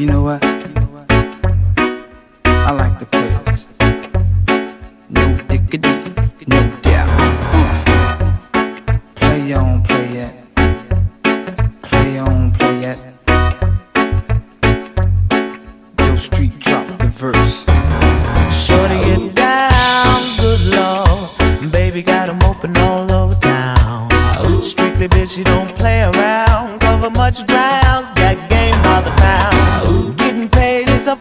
You know what? I like the players. No diggity, no doubt. Play on, play it. Play on, play it. Yo, street drop the verse. Shorty get down, good lord. Baby got 'em open all over town. Strictly bitch, she don't play around. Cover much grounds,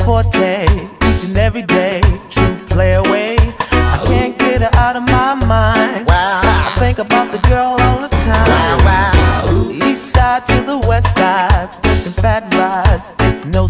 forte, each and every day. True play away. I can't get her out of my mind. I think about the girl all the time. East side to the west side, pushing fat rides. It's no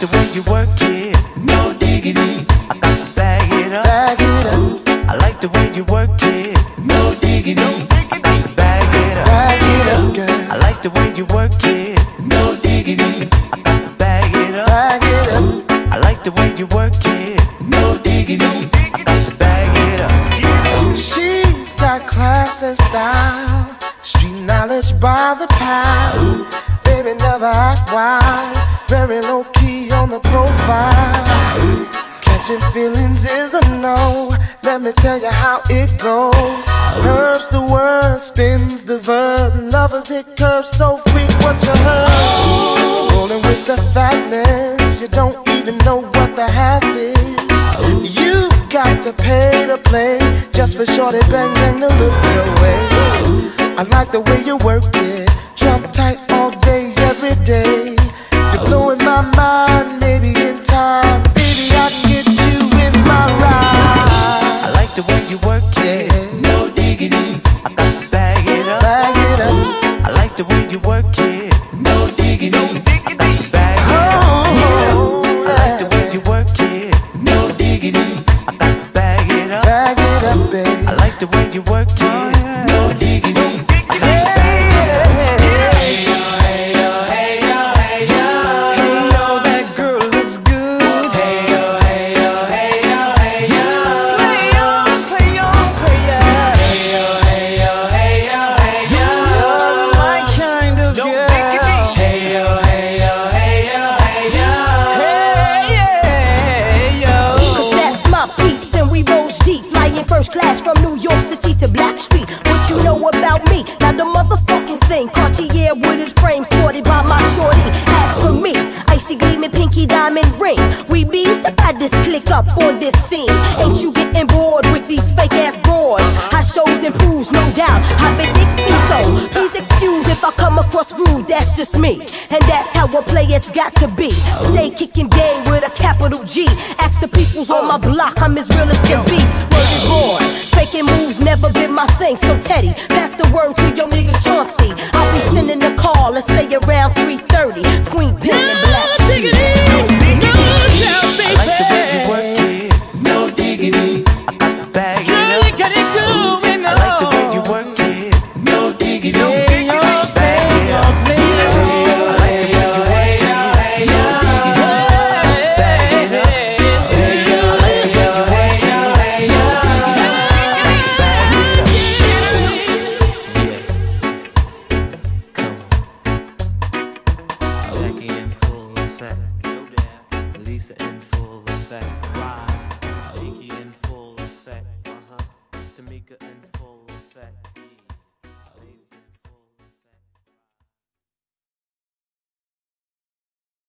the way you work it, no diggity. I got to bag it up. Bag it up, I like the way you work it, no diggity. I got to bag it up. bag it up, girl. I like the way you work it, no diggity. I got to bag it up. Bag it up, I like the way you work it, no diggity. I got to bag it up. she's got class and style, street knowledge by the pound. Baby never act wild, very low the profile. Catching feelings is a no. Let me tell you how it goes. Curves the word, spins the verb. Lovers it curves so what you heard. Rolling with the fatness, you don't even know what the half is. You got to pay to play just for shorty bang bang to look your way. I like the way you work it, no diggity. To bag it up. oh, I like the way you work it, no diggity. I got to bag it up. bag it up, baby. I like the way you work it, oh, To Blackstreet What you know about me? Now the motherfucking thing Cartier wooded frame sported by my shorty. As for me, icy gleaming pinky diamond ring. We bees the baddest click up on this scene. Ain't you getting bored with these fake ass broads? High shows and proves, no doubt. I've been thinking so. Please excuse if I come across rude, that's just me. And that's how a player's got to be. Stay kicking game with a capital G. Ask the peoples on my block, I'm as real as can be. Word is born, faking moves never been my thing So Teddy, pass the word to your nigga Chauncey. I'll be sending a call, let's say around in full effect.